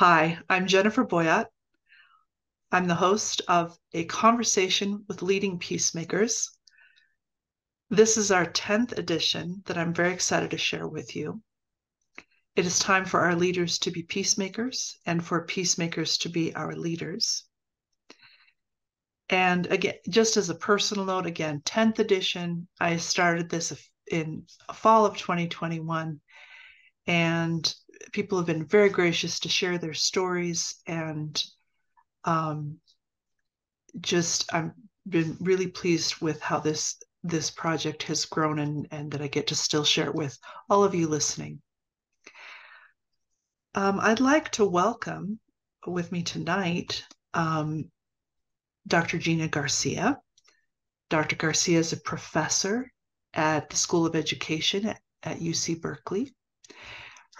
Hi, I'm Jennifer Boyat. I'm the host of A Conversation with Leading Peacemakers. This is our 10th edition that I'm very excited to share with you. It is time for our leaders to be peacemakers and for peacemakers to be our leaders. And again, just as a personal note, again, 10th edition, I started this in fall of 2021. And people have been very gracious to share their stories and um, just I've been really pleased with how this this project has grown and, and that I get to still share it with all of you listening. Um, I'd like to welcome with me tonight um, Dr. Gina Garcia. Dr. Garcia is a professor at the School of Education at, at UC Berkeley.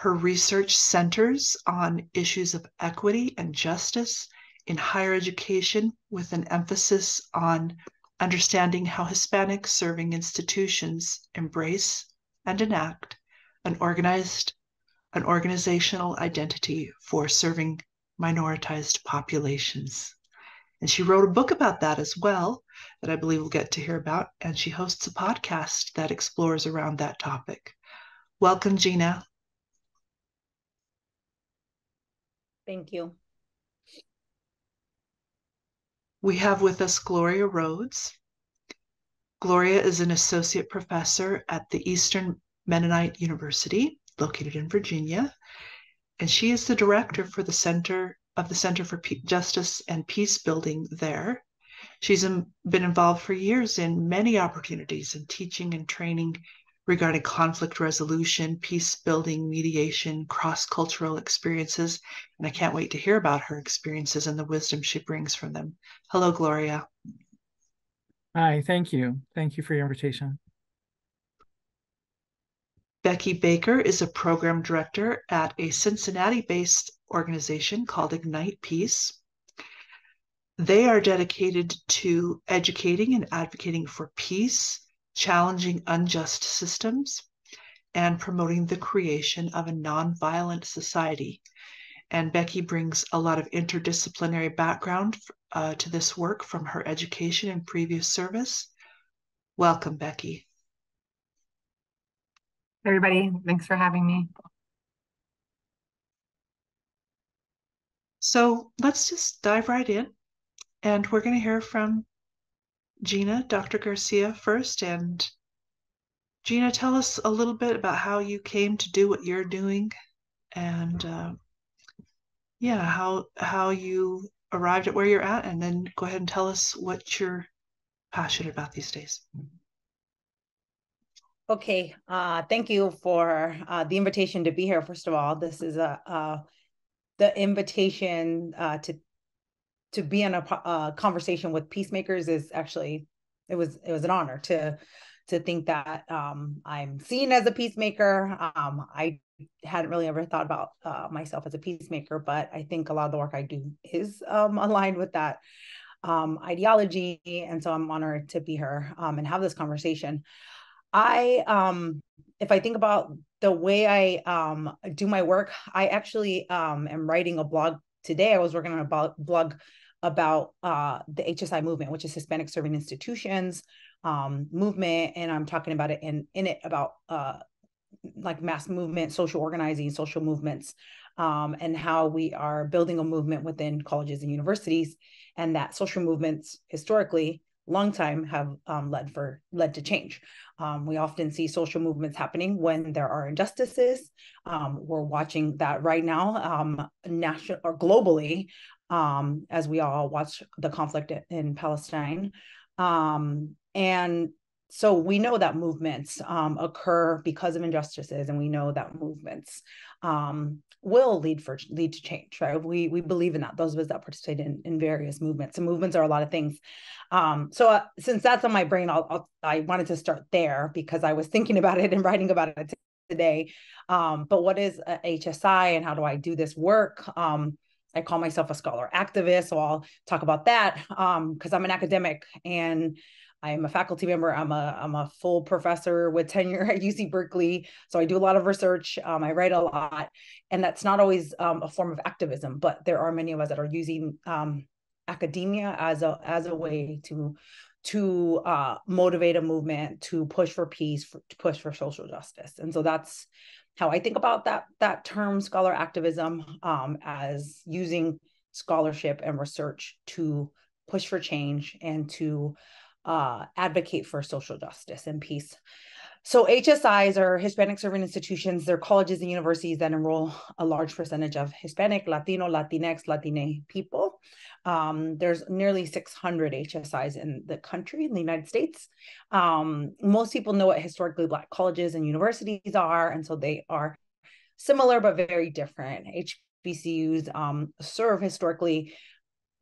Her research centers on issues of equity and justice in higher education with an emphasis on understanding how Hispanic serving institutions embrace and enact an organized an organizational identity for serving minoritized populations. And she wrote a book about that as well, that I believe we'll get to hear about. And she hosts a podcast that explores around that topic. Welcome, Gina. Thank you. We have with us Gloria Rhodes. Gloria is an associate professor at the Eastern Mennonite University, located in Virginia, and she is the director for the Center of the Center for P- Justice and Peace Building there. She's been involved for years in many opportunities in teaching and training regarding conflict resolution, peace building, mediation, cross cultural experiences. And I can't wait to hear about her experiences and the wisdom she brings from them. Hello, Gloria. Hi, thank you. Thank you for your invitation. Bekky Baker is a program director at a Cincinnati based organization called Ignite Peace. They are dedicated to educating and advocating for peace challenging unjust systems, and promoting the creation of a nonviolent society. And Bekky brings a lot of interdisciplinary background uh, to this work from her education and previous service. Welcome, Bekky. Everybody, thanks for having me. So let's just dive right in. And we're going to hear from Gina, Dr. Garcia first. And Gina, tell us a little bit about how you came to do what you're doing and uh, yeah, how how you arrived at where you're at, and then go ahead and tell us what you're passionate about these days. Okay, uh, thank you for uh, the invitation to be here. First of all, this is a uh, the invitation uh, to to be in a, a conversation with peacemakers is actually it was it was an honor to to think that um, I'm seen as a peacemaker. Um, I hadn't really ever thought about uh, myself as a peacemaker, but I think a lot of the work I do is um, aligned with that um, ideology, and so I'm honored to be here um, and have this conversation. I, um, if I think about the way I do my work, I actually am writing a blog today. I was working on a blog about uh, the HSI movement, which is Hispanic Serving Institutions um, movement, and I'm talking about it in in it about uh, like mass movement, social organizing, social movements, um, and how we are building a movement within colleges and universities, and that social movements historically long time have um, led for led to change. Um, we often see social movements happening when there are injustices. Um, we're watching that right now, um, national or globally, um, as we all watch the conflict in Palestine. Um, and so we know that movements um, occur because of injustices, and we know that movements um, will lead for lead to change. Right? We we believe in that. Those of us that participate in, in various movements, and movements are a lot of things. Um, so uh, since that's on my brain, I'll, I'll, i wanted to start there because I was thinking about it and writing about it today. Um, but what is HSI, and how do I do this work? Um, I call myself a scholar activist, so I'll talk about that because um, I'm an academic and I am a faculty member. I'm a I'm a full professor with tenure at UC Berkeley. So I do a lot of research. Um, I write a lot, and that's not always um, a form of activism, but there are many of us that are using um, academia as a as a way to to uh, motivate a movement, to push for peace, for, to push for social justice. And so that's how I think about that that term scholar activism um, as using scholarship and research to push for change and to uh, advocate for social justice and peace. So HSIs are Hispanic serving institutions. They're colleges and universities that enroll a large percentage of Hispanic, Latino, Latinx, Latine people. Um, there's nearly 600 HSIs in the country, in the United States. Um, most people know what historically Black colleges and universities are, and so they are similar but very different. HBCUs um, serve historically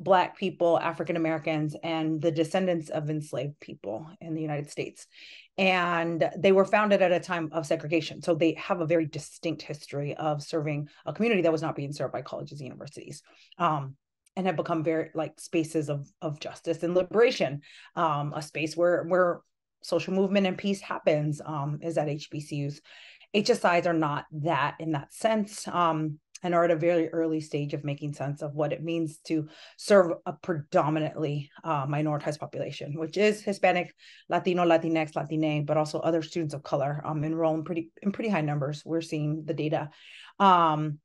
Black people, African Americans, and the descendants of enslaved people in the United States. And they were founded at a time of segregation. So they have a very distinct history of serving a community that was not being served by colleges and universities. Um, and have become very like spaces of, of justice and liberation, um, a space where where social movement and peace happens um, is at HBCUs. HSIs are not that in that sense. Um, and are at a very early stage of making sense of what it means to serve a predominantly uh, minoritized population, which is Hispanic, Latino, Latinx, Latine, but also other students of color um, enroll in pretty in pretty high numbers. We're seeing the data. Um,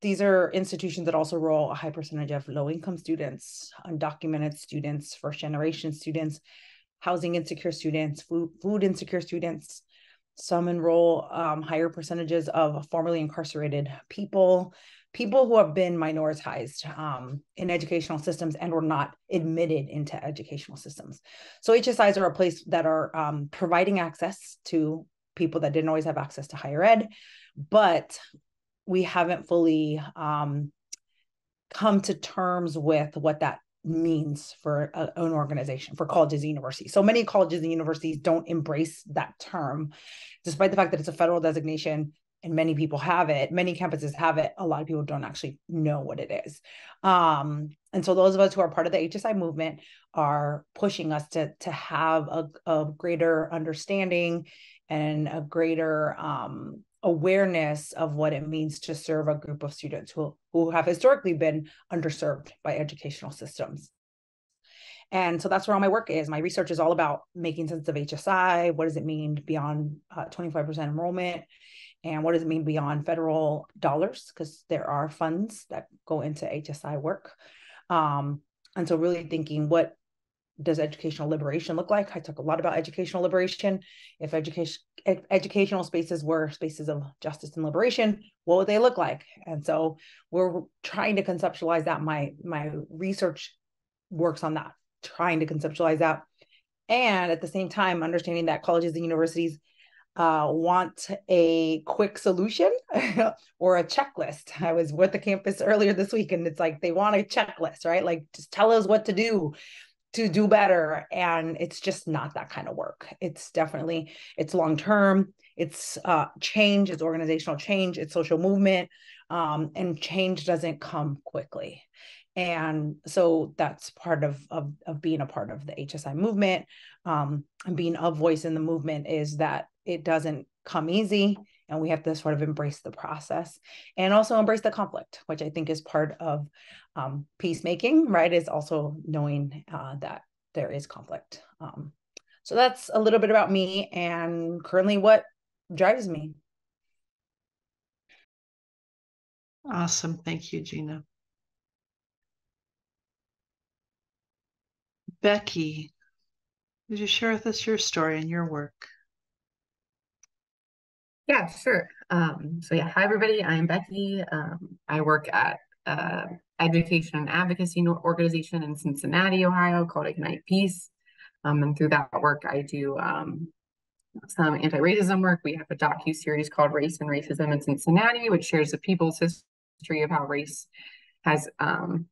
these are institutions that also enroll a high percentage of low income students, undocumented students, first generation students, housing insecure students, food, food insecure students, some enroll um, higher percentages of formerly incarcerated people, people who have been minoritized um, in educational systems and were not admitted into educational systems. So HSIs are a place that are um, providing access to people that didn't always have access to higher ed, but we haven't fully um, come to terms with what that means for a, an organization for colleges and universities. So many colleges and universities don't embrace that term despite the fact that it's a federal designation and many people have it many campuses have it. A lot of people don't actually know what it is. Um, and so those of us who are part of the hsi movement are pushing us to to have a, a greater understanding and a greater um, awareness of what it means to serve a group of students who, who have historically been underserved by educational systems. And so that's where all my work is. My research is all about making sense of HSI. What does it mean beyond uh, 25% enrollment? And what does it mean beyond federal dollars? Because there are funds that go into HSI work. Um, and so really thinking what does educational liberation look like? I talk a lot about educational liberation. If education ed- educational spaces were spaces of justice and liberation, what would they look like? And so we're trying to conceptualize that. My my research works on that, trying to conceptualize that, and at the same time understanding that colleges and universities uh, want a quick solution or a checklist. I was with the campus earlier this week, and it's like they want a checklist, right? Like just tell us what to do to do better and it's just not that kind of work. It's definitely it's long term it's uh, change it's organizational change it's social movement um, and change doesn't come quickly. And so that's part of, of, of being a part of the hsi movement um, and being a voice in the movement is that it doesn't come easy and we have to sort of embrace the process and also embrace the conflict which i think is part of um, peacemaking right is also knowing uh, that there is conflict. Um, so that's a little bit about me and currently what drives me. Awesome. Thank you gina. Bekky would you share with us your story and your work yeah, sure. Um, so yeah, hi everybody. I'm Bekky. Um, I work at uh, education and advocacy organization in Cincinnati, Ohio, called Ignite Peace. Um, and through that work, I do um, some anti-racism work. We have a docu series called Race and Racism in Cincinnati, which shares the people's history of how race has um,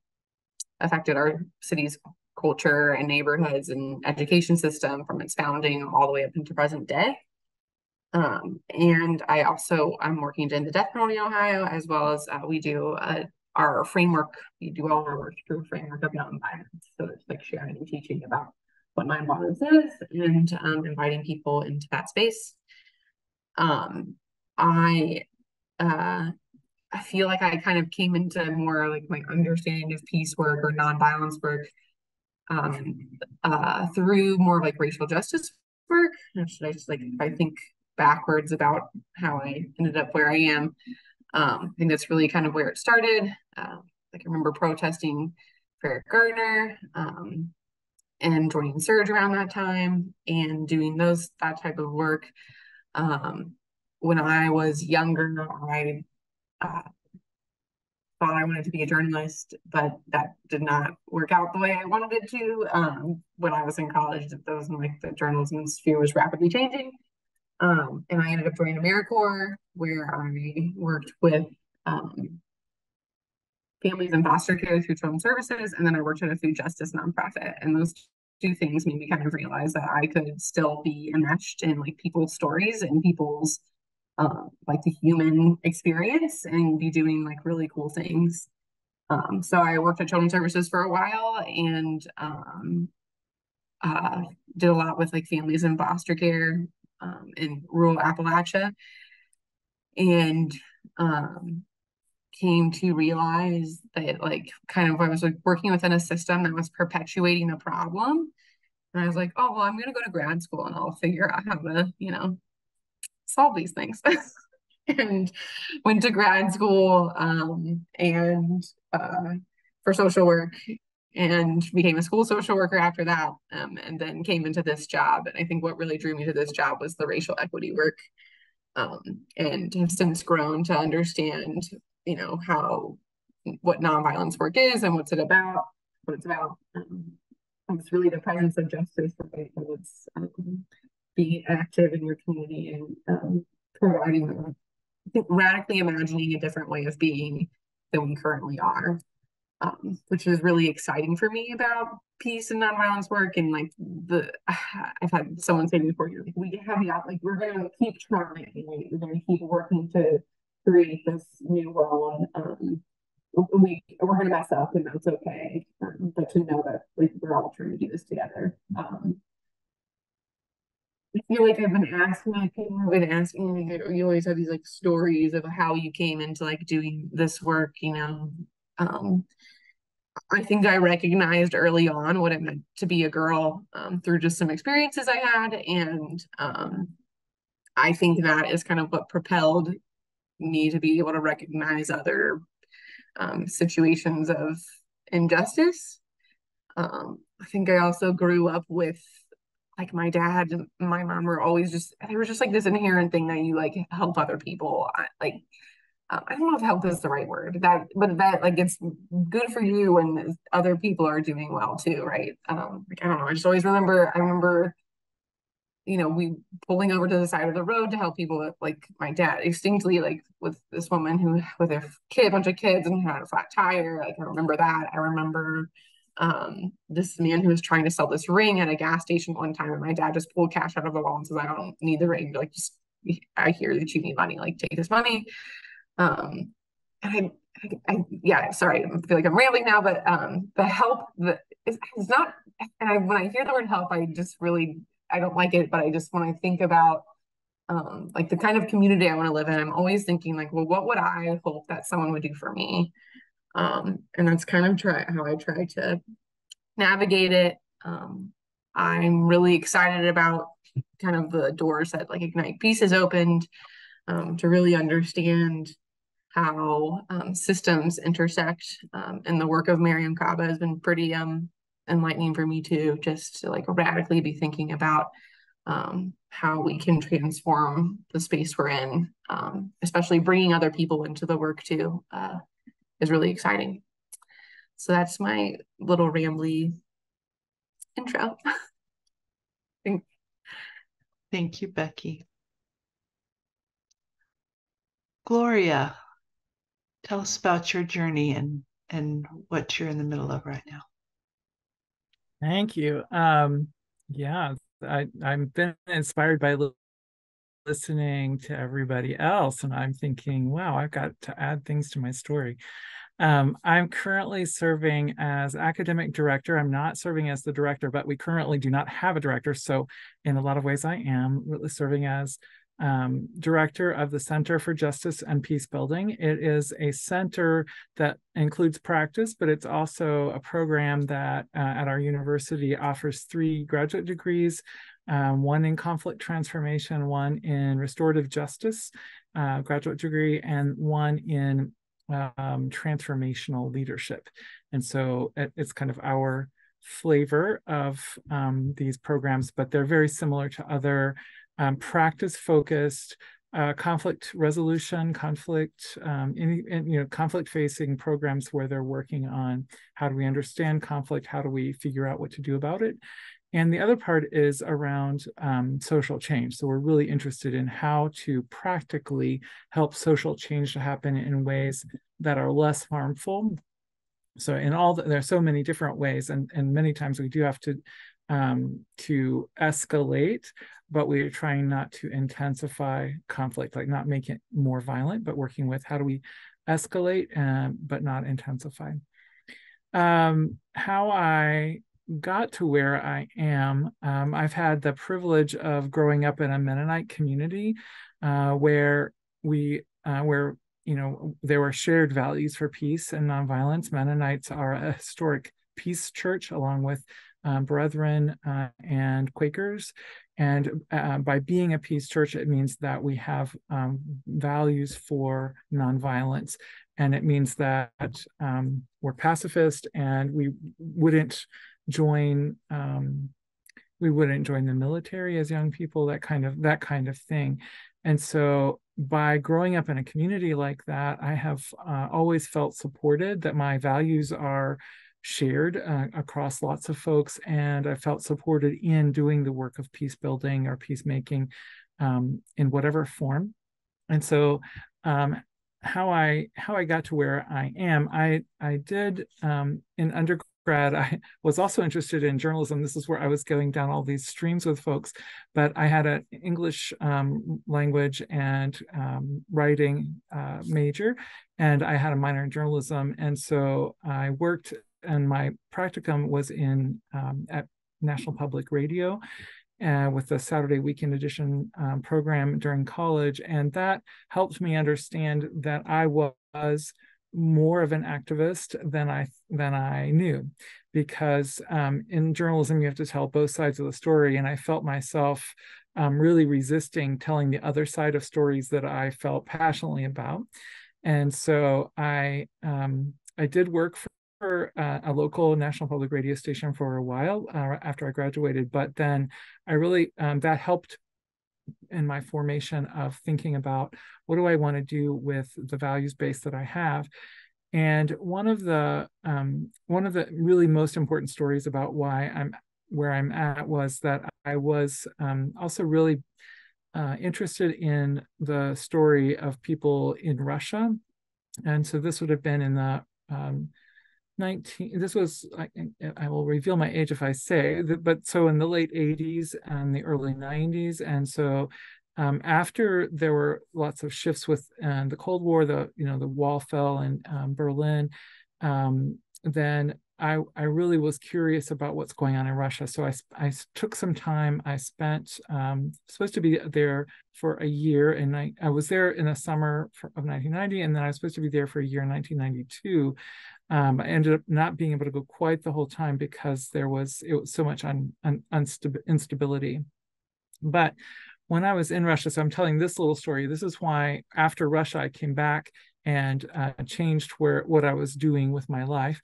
affected our city's culture and neighborhoods and education system from its founding all the way up into present day. Um, and I also I'm working in the death penalty in Ohio, as well as uh, we do uh, our framework. We do all our work through a framework of nonviolence. So it's like sharing and teaching about what nonviolence is and um, inviting people into that space. Um, I uh, I feel like I kind of came into more like my understanding of peace work or nonviolence work um, uh, through more like racial justice work. should I just like I think backwards about how I ended up where I am. Um, I think that's really kind of where it started. Uh, like I remember protesting for Eric Garner um, and joining SURJ around that time and doing those that type of work. Um, when I was younger, I uh, thought I wanted to be a journalist, but that did not work out the way I wanted it to. Um, when I was in college, those like the journalism sphere was rapidly changing. Um, and I ended up joining AmeriCorps, where I worked with um, families in foster care through children's services, and then I worked at a food justice nonprofit. And those two things made me kind of realize that I could still be enmeshed in like people's stories and people's um, like the human experience and be doing like really cool things. Um, so I worked at Children's Services for a while and um, uh, did a lot with like families in foster care um, in rural Appalachia, and um, came to realize that like kind of I was like working within a system that was perpetuating the problem. And I was like, oh well, I'm gonna go to grad school and I'll figure out how to, you know, solve these things. and went to grad school um, and uh, for social work and became a school social worker after that um, and then came into this job. And i think what really drew me to this job was the racial equity work um, and have since grown to understand you know how what nonviolence work is and what's it about what it's about. Um, it's really the presence of justice right? and it's um, being active in your community and um, providing, radically imagining a different way of being than we currently are, um, which is really exciting for me about peace and nonviolence work. And like the, I've had someone say before, you like, we have the like we're going to keep trying, we're going to keep working to create this new world. Um, we we're gonna mess up and that's okay. Um, but to know that like we're all trying to do this together. Um, I feel like I've been asking, like people have been asking, you always have these like stories of how you came into like doing this work, you know. Um, I think I recognized early on what it meant to be a girl um, through just some experiences I had. And um, I think that is kind of what propelled me to be able to recognize other um, situations of injustice. Um, I think I also grew up with like my dad and my mom were always just they were just like this inherent thing that you like help other people I, like um, I don't know if help is the right word that but that like it's good for you when other people are doing well too right um like I don't know I just always remember I remember you know we pulling over to the side of the road to help people like my dad distinctly like with this woman who with a kid a bunch of kids and had a flat tire like I remember that I remember um, this man who was trying to sell this ring at a gas station one time, and my dad just pulled cash out of the wall and says, "I don't need the ring. Like, just I hear that you need money. Like, take this money." Um, and I, I, I yeah, sorry, I feel like I'm rambling now, but um, the help that is not. And I, when I hear the word help, I just really I don't like it. But I just when I think about um, like the kind of community I want to live in, I'm always thinking like, well, what would I hope that someone would do for me? Um, and that's kind of try how I try to navigate it. Um, I'm really excited about kind of the doors that like Ignite Peace has opened um, to really understand how um, systems intersect. Um, and the work of Mariame Kaba has been pretty um, enlightening for me too, just to like radically be thinking about um, how we can transform the space we're in, um, especially bringing other people into the work too. Uh, is really exciting. So that's my little rambly intro. Thank, Thank you, Bekky. Gloria, tell us about your journey and and what you're in the middle of right now. Thank you. Um, yeah, I I've been inspired by listening to everybody else, and I'm thinking, wow, I've got to add things to my story. Um, I'm currently serving as academic director. I'm not serving as the director, but we currently do not have a director. So, in a lot of ways, I am really serving as um, director of the Center for Justice and Peace Building. It is a center that includes practice, but it's also a program that uh, at our university offers three graduate degrees um, one in conflict transformation, one in restorative justice uh, graduate degree, and one in um, transformational leadership. And so it, it's kind of our flavor of um, these programs, but they're very similar to other um, practice focused uh, conflict resolution, conflict, um, any, you know, conflict facing programs where they're working on how do we understand conflict, how do we figure out what to do about it, and the other part is around um, social change. So we're really interested in how to practically help social change to happen in ways that are less harmful. So in all the, there are so many different ways, and and many times we do have to um, to escalate, but we're trying not to intensify conflict, like not make it more violent, but working with how do we escalate um, but not intensify. Um, how I got to where I am, um, I've had the privilege of growing up in a Mennonite community uh, where we, uh, where you know, there were shared values for peace and nonviolence. Mennonites are a historic peace church, along with um, Brethren uh, and Quakers. And uh, by being a peace church, it means that we have um, values for nonviolence. And it means that um, we're pacifist and we wouldn't join um, we wouldn't join the military as young people that kind of that kind of thing and so by growing up in a community like that i have uh, always felt supported that my values are shared uh, across lots of folks and i felt supported in doing the work of peace building or peacemaking um, in whatever form and so um, how i how i got to where i am i i did um, in undergrad I was also interested in journalism. This is where I was going down all these streams with folks. But I had an English um, language and um, writing uh, major, and I had a minor in journalism. And so I worked, and my practicum was in um, at National Public Radio. Uh, with the Saturday Weekend Edition um, program during college. And that helped me understand that I was more of an activist than I than I knew, because um, in journalism you have to tell both sides of the story, and I felt myself um, really resisting telling the other side of stories that I felt passionately about, and so I um, I did work for. Uh, a local national public radio station for a while uh, after I graduated, but then I really um, that helped in my formation of thinking about what do I want to do with the values base that I have. And one of the um, one of the really most important stories about why I'm where I'm at was that I was um, also really uh, interested in the story of people in Russia, and so this would have been in the um, 19 this was I, I, will reveal my age if i say but so in the late 80s and the early 90s and so um, after there were lots of shifts with uh, the cold war the you know the wall fell in um, berlin um, then I, I really was curious about what's going on in Russia. So I, I took some time. I spent um, supposed to be there for a year, and I, I was there in the summer of 1990, and then I was supposed to be there for a year in 1992. Um, I ended up not being able to go quite the whole time because there was it was so much on, on, instability. But when I was in Russia, so I'm telling this little story. This is why after Russia I came back and uh, changed where what I was doing with my life.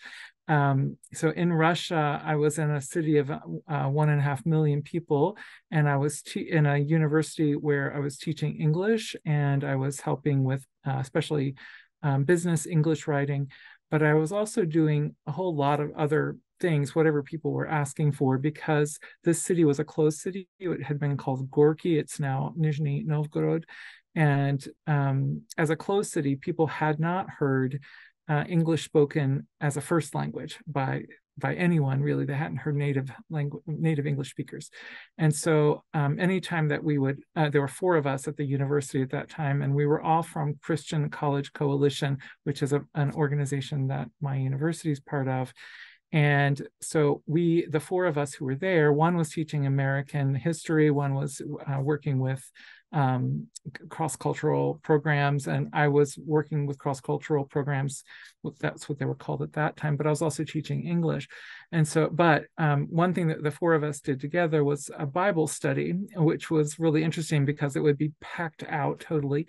Um, so in Russia, I was in a city of uh, one and a half million people, and I was te- in a university where I was teaching English, and I was helping with uh, especially um, business English writing but I was also doing a whole lot of other things, whatever people were asking for, because this city was a closed city. It had been called Gorky. It's now Nizhny Novgorod. And um, as a closed city, people had not heard uh, English spoken as a first language by by anyone really that hadn't heard native language native english speakers. And so um, anytime that we would uh, there were four of us at the university at that time and we were all from christian college coalition which is a, an organization that my university is part of. And so we the four of us who were there one was teaching american history one was uh, working with um, cross-cultural programs and i was working with cross-cultural programs that's what they were called at that time but i was also teaching english. And so but um, one thing that the four of us did together was a bible study which was really interesting because it would be packed out totally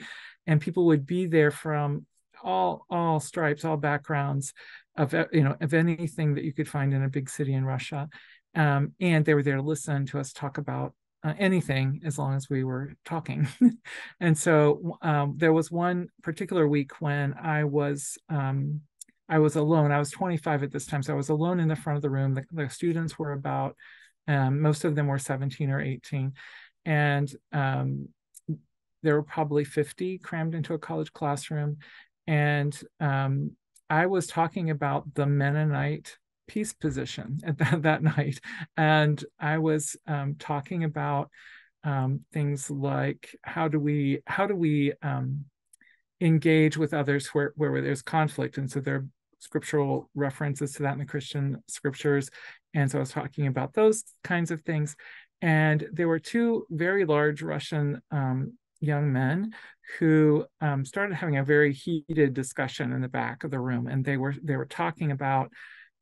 and people would be there from all all stripes all backgrounds of you know of anything that you could find in a big city in russia. Um, and they were there to listen to us talk about uh, anything as long as we were talking. and so um, there was one particular week when I was um, I was alone. I was 25 at this time, so I was alone in the front of the room. The, the students were about um, most of them were 17 or 18, and um, there were probably 50 crammed into a college classroom. And um, I was talking about the Mennonite peace position at that, that night. And I was um, talking about um, things like how do we how do we um, engage with others where, where there's conflict. And so there are scriptural references to that in the Christian scriptures. And so I was talking about those kinds of things. And there were two very large Russian um, young men who um, started having a very heated discussion in the back of the room, and they were they were talking about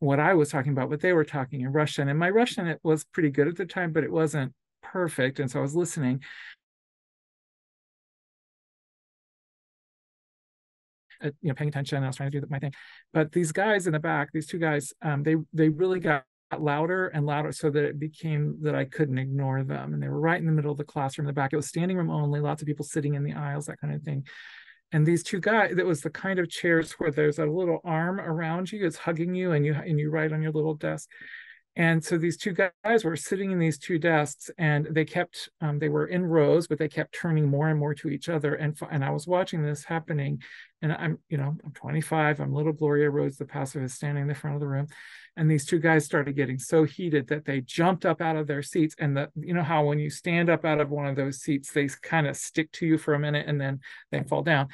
what I was talking about, but they were talking in Russian. And my Russian it was pretty good at the time, but it wasn't perfect. And so I was listening. Uh, you know, paying attention. I was trying to do my thing, but these guys in the back, these two guys, um, they they really got louder and louder so that it became that I couldn't ignore them. And they were right in the middle of the classroom in the back. It was standing room only, lots of people sitting in the aisles, that kind of thing and these two guys that was the kind of chairs where there's a little arm around you it's hugging you and you and you write on your little desk and so these two guys were sitting in these two desks and they kept um, they were in rows but they kept turning more and more to each other and and i was watching this happening and i'm you know i'm 25 i'm little gloria rhodes the pacifist standing in the front of the room and these two guys started getting so heated that they jumped up out of their seats and the you know how when you stand up out of one of those seats they kind of stick to you for a minute and then they fall down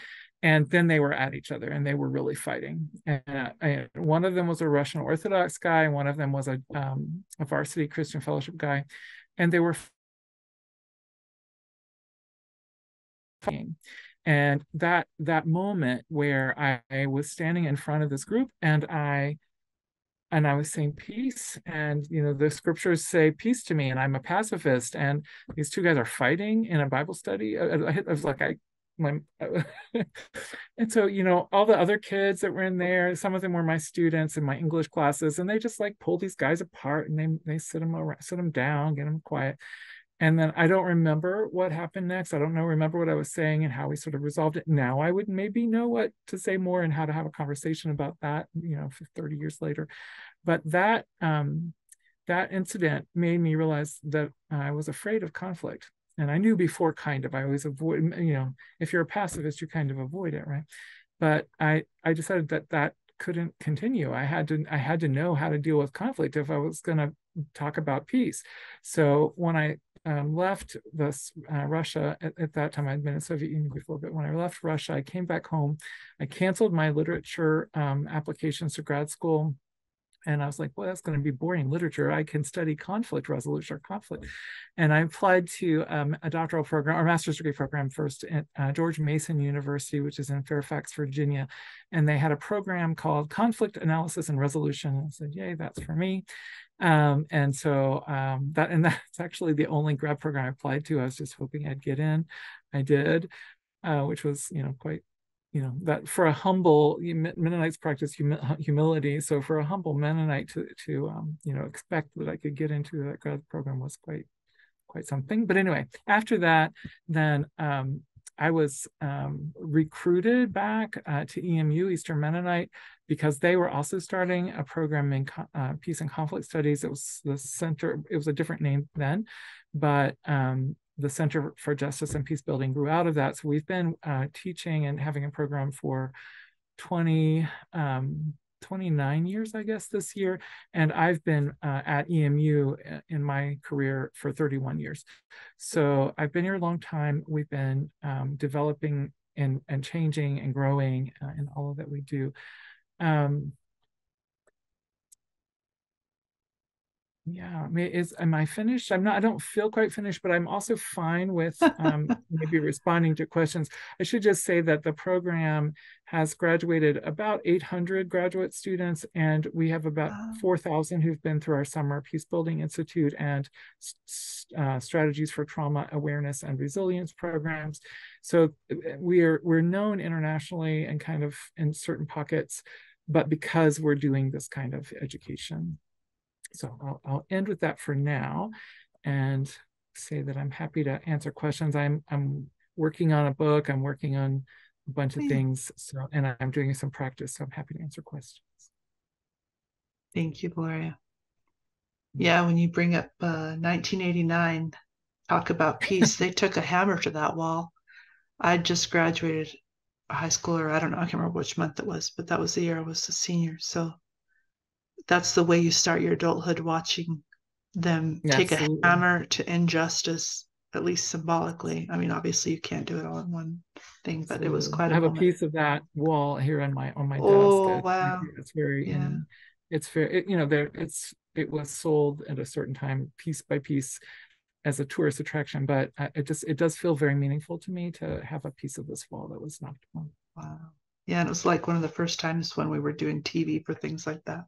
and then they were at each other and they were really fighting and, and one of them was a russian orthodox guy and one of them was a, um, a varsity christian fellowship guy and they were fighting and that that moment where I, I was standing in front of this group and i and I was saying peace, and you know the scriptures say peace to me, and I'm a pacifist, and these two guys are fighting in a Bible study. I, I was like, I, my, and so you know all the other kids that were in there, some of them were my students in my English classes, and they just like pull these guys apart and they they sit them around, sit them down, get them quiet, and then I don't remember what happened next. I don't know, remember what I was saying and how we sort of resolved it. Now I would maybe know what to say more and how to have a conversation about that, you know, 30 years later. But that um, that incident made me realize that I was afraid of conflict. And I knew before, kind of, I always avoid, you know, if you're a pacifist, you kind of avoid it, right? But I I decided that that couldn't continue. I had to I had to know how to deal with conflict if I was going to talk about peace. So when I um, left this uh, Russia at, at, that time, I'd been in Soviet Union before, but when I left Russia, I came back home. I canceled my literature um, applications to grad school. And I was like, well, that's going to be boring literature. I can study conflict resolution or conflict. And I applied to um, a doctoral program or master's degree program first at uh, George Mason University, which is in Fairfax, Virginia. And they had a program called Conflict Analysis and Resolution. And I said, yay, that's for me. Um, and so um, that and that's actually the only grad program I applied to. I was just hoping I'd get in. I did, uh, which was you know quite you know that for a humble Mennonites practice humility. So for a humble Mennonite to to um, you know expect that I could get into that grad program was quite quite something. But anyway, after that, then um, I was um, recruited back uh, to EMU, Eastern Mennonite, because they were also starting a program in uh, peace and conflict studies. It was the center, it was a different name then, but um, the Center for Justice and Peace Building grew out of that. So we've been uh, teaching and having a program for 20 um, 29 years, I guess, this year. And I've been uh, at EMU uh, in my career for 31 years. So I've been here a long time. We've been um, developing and, and changing and growing uh, in all of that we do. Um, yeah, I mean, is am I finished? I'm not. I don't feel quite finished, but I'm also fine with um, maybe responding to questions. I should just say that the program has graduated about 800 graduate students, and we have about wow. 4,000 who've been through our summer Peace Building Institute and uh, strategies for trauma awareness and resilience programs. So uh, we're we're known internationally and kind of in certain pockets, but because we're doing this kind of education. So I'll, I'll end with that for now and say that I'm happy to answer questions. I'm I'm working on a book. I'm working on a bunch of things. So and I'm doing some practice. So I'm happy to answer questions. Thank you, Gloria. Yeah, when you bring up uh, 1989, talk about peace. they took a hammer to that wall. I just graduated high school, or I don't know, I can't remember which month it was, but that was the year I was a senior. So that's the way you start your adulthood watching them take a hammer to injustice at least symbolically. I mean obviously you can't do it all in one thing but it was quite i have a piece of that wall here on my on my oh, desk wow. it's very yeah. Um, it's very it, you know there it's it was sold at a certain time piece by piece as a tourist attraction but it just it does feel very meaningful to me to have a piece of this wall that was knocked down. Wow. Yeah and it was like one of the first times when we were doing tv for things like that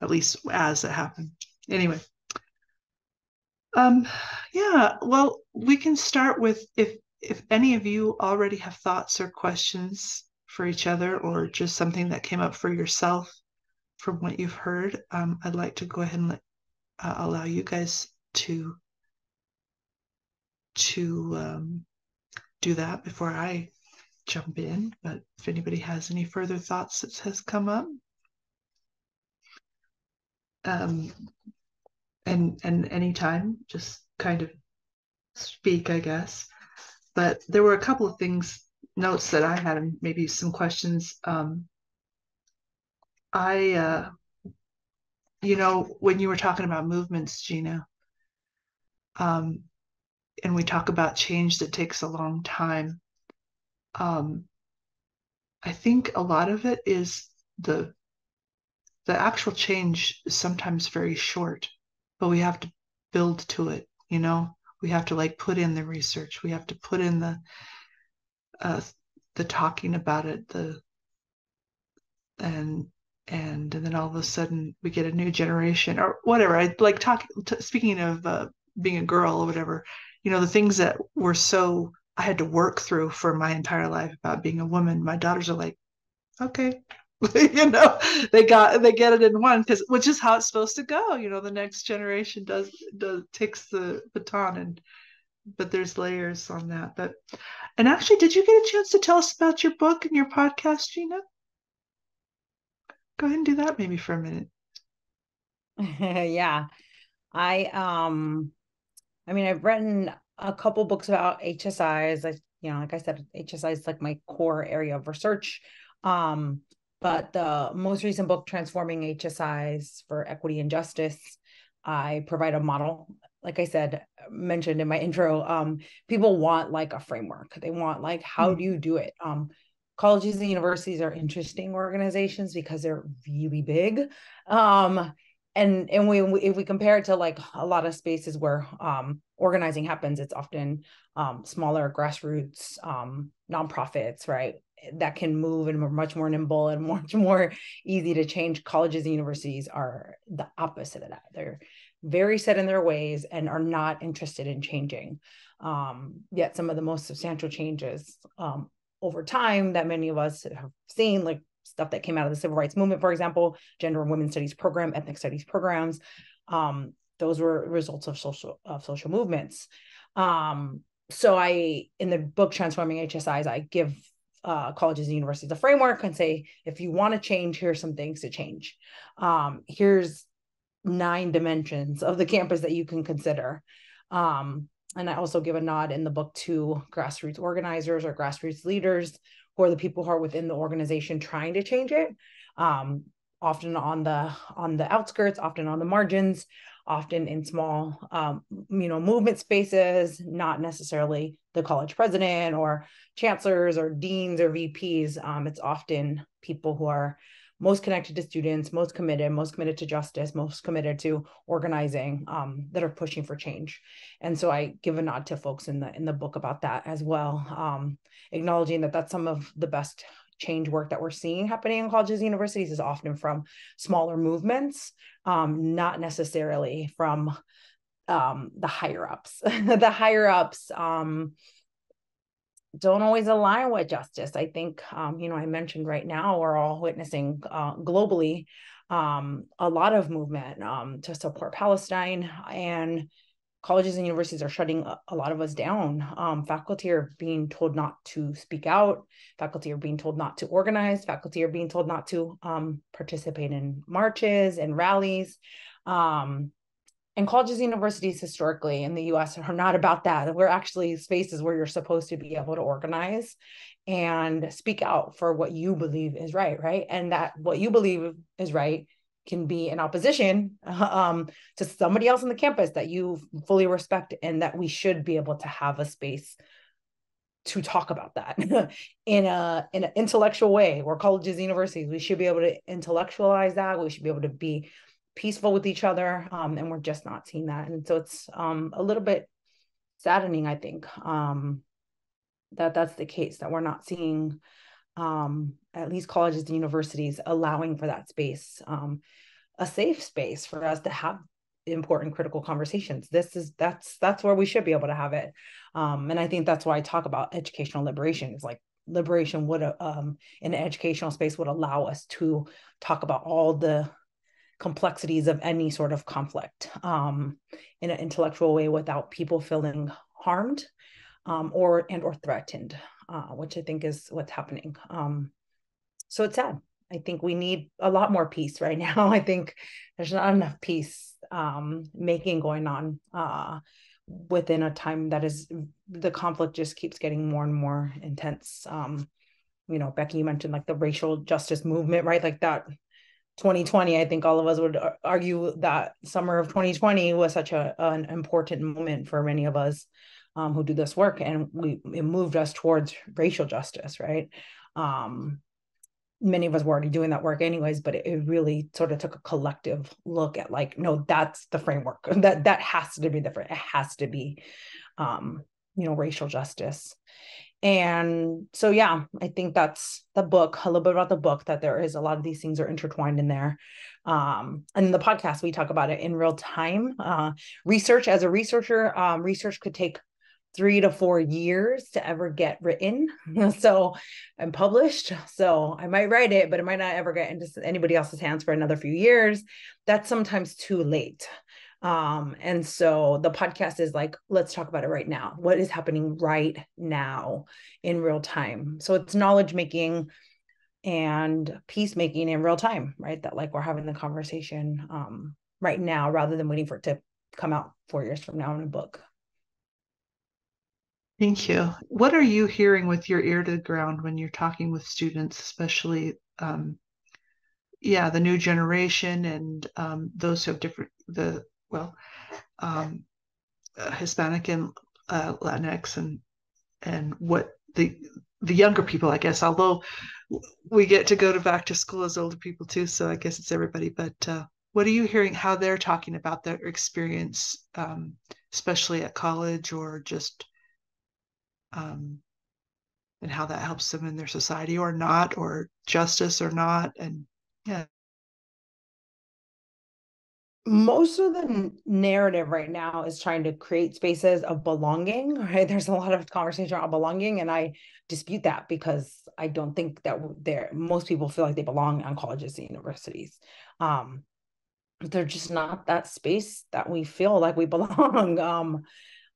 at least as it happened. Anyway. Um, yeah, well, we can start with if if any of you already have thoughts or questions for each other or just something that came up for yourself from what you've heard, um, I'd like to go ahead and let, uh, allow you guys to to um, do that before I jump in. But if anybody has any further thoughts that has come up, um, and and anytime, just kind of speak, I guess. But there were a couple of things, notes that I had, and maybe some questions. Um, I, uh, you know, when you were talking about movements, Gina, um, and we talk about change that takes a long time. Um, I think a lot of it is the the actual change is sometimes very short, but we have to build to it, you know? We have to like put in the research. We have to put in the uh the talking about it, the and and and then all of a sudden we get a new generation or whatever. I like talking speaking of uh, being a girl or whatever, you know, the things that were so I had to work through for my entire life about being a woman. My daughters are like, okay, you know they got they get it in one because which is how it's supposed to go you know the next generation does does takes the baton and but there's layers on that but and actually did you get a chance to tell us about your book and your podcast gina? Go ahead and do that maybe for a minute. Yeah. I um i mean i've written a couple books about hsis i you know like i said hsi is like my core area of research. Um but the most recent book, Transforming HSIs for Equity and Justice, I provide a model. Like I said, mentioned in my intro, um, people want like a framework. They want like, how mm-hmm. do you do it? Um, colleges and universities are interesting organizations because they're really big. Um, and and we, if we compare it to like a lot of spaces where um, organizing happens, it's often um, smaller grassroots um, nonprofits, right? That can move and are much more nimble and much more easy to change. Colleges and universities are the opposite of that. They're very set in their ways and are not interested in changing. Um, yet some of the most substantial changes um, over time that many of us have seen like stuff that came out of the civil rights movement for example gender and women's studies program ethnic studies programs um, those were results of social of social movements. Um, so i in the book transforming hsis i give uh, colleges and universities a framework and say if you want to change here's some things to change. Um, here's nine dimensions of the campus that you can consider. Um, and i also give a nod in the book to grassroots organizers or grassroots leaders who are the people who are within the organization trying to change it. Um, often on the on the outskirts often on the margins often in small um, you know movement spaces not necessarily the college president or chancellors or deans or vps um, it's often people who are most connected to students, most committed, most committed to justice, most committed to organizing um, that are pushing for change. And so I give a nod to folks in the in the book about that as well, um, acknowledging that that's some of the best change work that we're seeing happening in colleges and universities is often from smaller movements, um, not necessarily from um, the higher ups. the higher ups um, don't always align with justice. I think, um, you know, I mentioned right now we're all witnessing uh, globally um, a lot of movement um, to support Palestine, and colleges and universities are shutting a, lot of us down. Um, faculty are being told not to speak out. Faculty are being told not to organize. Faculty are being told not to um, participate in marches and rallies. Um, and colleges and universities historically in the US are not about that. We're actually spaces where you're supposed to be able to organize and speak out for what you believe is right, right? And that what you believe is right can be in opposition um, to somebody else on the campus that you fully respect and that we should be able to have a space to talk about that in a in an intellectual way. Where colleges and universities. We should be able to intellectualize that. We should be able to be peaceful with each other um, and we're just not seeing that. And so it's um, a little bit saddening i think um, that that's the case that we're not seeing um, at least colleges and universities allowing for that space um, a safe space for us to have important critical conversations. This is that's that's where we should be able to have it. Um, and i think that's why i talk about educational liberation. Is like liberation would um, in an educational space would allow us to talk about all the complexities of any sort of conflict um, in an intellectual way without people feeling harmed um, or and or threatened, uh, which I think is what's happening. Um, so it's sad. I think we need a lot more peace right now. I think there's not enough peace um, making going on uh, within a time that is the conflict just keeps getting more and more intense. Um, you know, Bekky, you mentioned like the racial justice movement, right? Like that 2020 i think all of us would argue that summer of 2020 was such a, an important moment for many of us um, who do this work and we it moved us towards racial justice right? Um, many of us were already doing that work anyways but it, it, really sort of took a collective look at like no that's the framework. That that has to be different. It has to be um, you know racial justice. And so yeah i think that's the book a little bit about the book that there is a lot of these things are intertwined in there. Um, and in the podcast we talk about it in real time. Uh, research as a researcher um, research could take three to four years to ever get written so and published so i might write it but it might not ever get into anybody else's hands for another few years that's sometimes too late um, and so the podcast is like, let's talk about it right now. What is happening right now in real time? So it's knowledge making and peacemaking in real time, right? That like we're having the conversation um, right now rather than waiting for it to come out four years from now in a book. Thank you. What are you hearing with your ear to the ground when you're talking with students, especially, um, yeah, the new generation and um, those who have different the well, um, uh, Hispanic and uh, Latinx and and what the the younger people, I guess. Although we get to go to back to school as older people too, so I guess it's everybody. But uh, what are you hearing? How they're talking about their experience, um, especially at college or just, um, and how that helps them in their society or not, or justice or not, and yeah. Most of the narrative right now is trying to create spaces of belonging right? There's a lot of conversation about belonging and i dispute that because i don't think that there most people feel like they belong on colleges and universities. Um they're just not that space that we feel like we belong. Um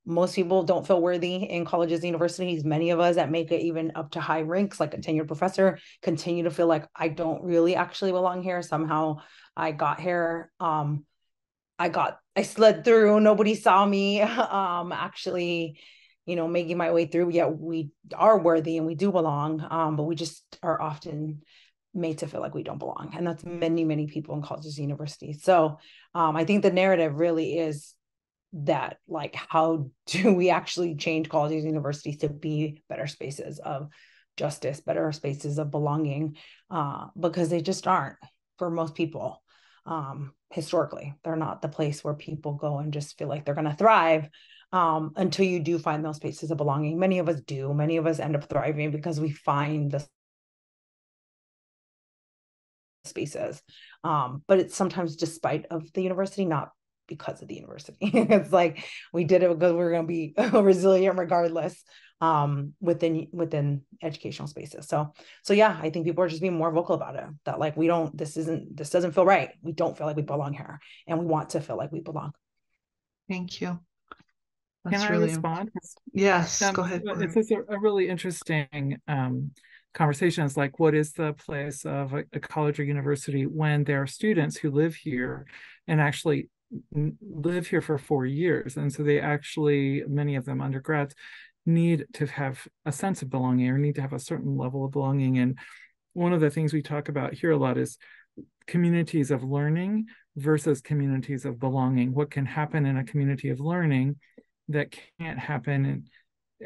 most people don't feel worthy in colleges and universities many of us that make it even up to high ranks like a tenured professor continue to feel like i don't really actually belong here somehow i got here um I got I slid through. Nobody saw me. Um, actually, you know, making my way through. yet we are worthy and we do belong, um, but we just are often made to feel like we don't belong. And that's many, many people in colleges and universities. So um, I think the narrative really is that like how do we actually change colleges and universities to be better spaces of justice, better spaces of belonging, uh, because they just aren't for most people. Um, historically, they're not the place where people go and just feel like they're going to thrive um, until you do find those spaces of belonging. Many of us do. Many of us end up thriving because we find the spaces. Um, but it's sometimes despite of the university, not because of the university. it's like we did it because we are going to be resilient regardless um, within within educational spaces. So so yeah, I think people are just being more vocal about it. That like we don't this isn't this doesn't feel right. We don't feel like we belong here, and we want to feel like we belong. Thank you. That's Can I really respond? Yes, um, go ahead. It's just a, a really interesting um, conversation. It's like, what is the place of a, a, college or university when there are students who live here and actually live here for four years, and so they actually, many of them undergrads, need to have a sense of belonging or need to have a certain level of belonging. And one of the things we talk about here a lot is communities of learning versus communities of belonging. What can happen in a community of learning that can't happen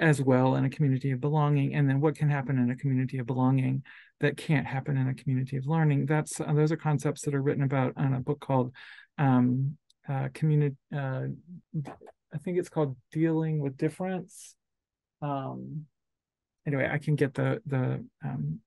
as well in a community of belonging and then what can happen in a community of belonging that can't happen in a community of learning that's those are concepts that are written about in a book called um, uh, community uh, i think it's called dealing with difference. Um, anyway i can get the the um,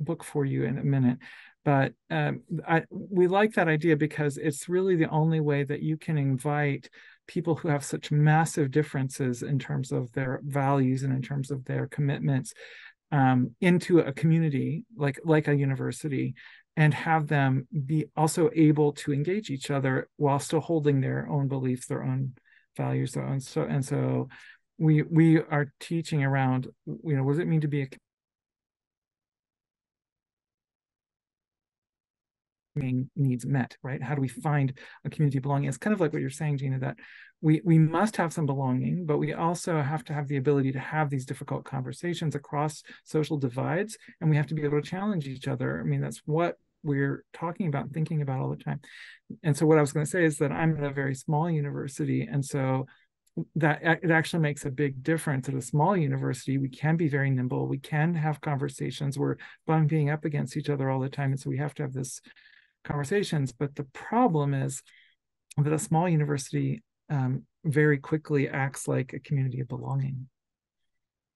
book for you in a minute. But um, I, we like that idea because it's really the only way that you can invite people who have such massive differences in terms of their values and in terms of their commitments um, into a community like like a university and have them be also able to engage each other while still holding their own beliefs their own values their own so and so we we are teaching around you know what does it mean to be a needs met, right? How do we find a community belonging? It's kind of like what you're saying, Gina, that we we must have some belonging, but we also have to have the ability to have these difficult conversations across social divides, and we have to be able to challenge each other. I mean, that's what we're talking about and thinking about all the time. And so what I was going to say is that I'm at a very small university, and so that it actually makes a big difference at a small university we can be very nimble we can have conversations we're bumping up against each other all the time and so we have to have this conversations. But the problem is that a small university um, very quickly acts like a community of belonging.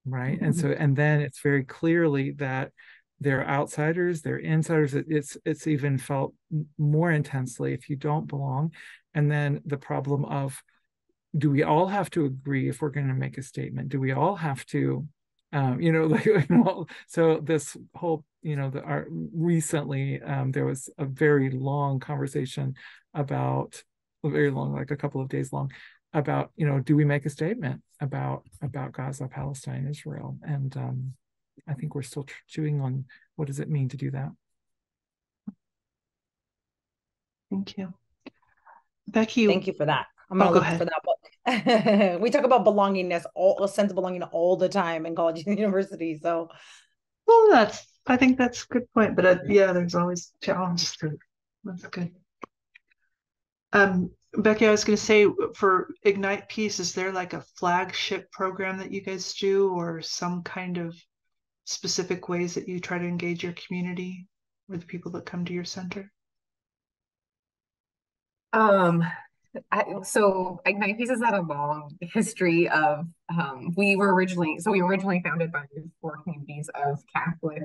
Right. Mm-hmm. And so, and then it's very clearly that they're outsiders, they're insiders. It's it's even felt more intensely if you don't belong. And then the problem of do we all have to agree if we're going to make a statement? Do we all have to um, you know, like you know, so this whole, you know, the our, recently um, there was a very long conversation about very long, like a couple of days long, about you know, do we make a statement about about Gaza, Palestine, Israel, and um, I think we're still chewing on what does it mean to do that. Thank you, Bekky. Thank you for that. I'm gonna oh, look for that book. we talk about belongingness, all a sense of belonging all the time in college and university. So, well, that's I think that's a good point. But uh, yeah, there's always challenges to it. That's good. Um, Bekky, I was going to say for Ignite Peace, is there like a flagship program that you guys do, or some kind of specific ways that you try to engage your community or the people that come to your center? Um, I, so Ignite Peace has had a long history of um, we were originally so we were originally founded by four communities of Catholic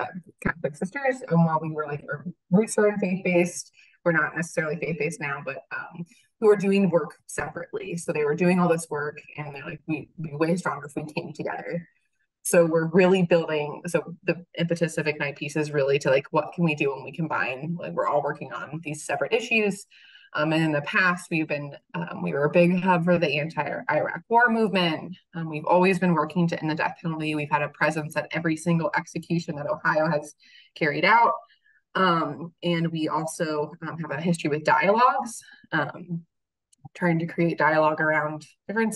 uh, Catholic sisters. And while we were like our roots are faith based we're not necessarily faith based now but um, who were doing work separately. So they were doing all this work and they're like we be way stronger if we came together so we're really building so the impetus of Ignite Peace is really to like what can we do when we combine like we're all working on these separate issues um, and in the past, we've been, um, we were a big hub for the anti-Iraq war movement. Um, we've always been working to end the death penalty. We've had a presence at every single execution that Ohio has carried out. Um, and we also um, have a history with dialogues, um, trying to create dialogue around different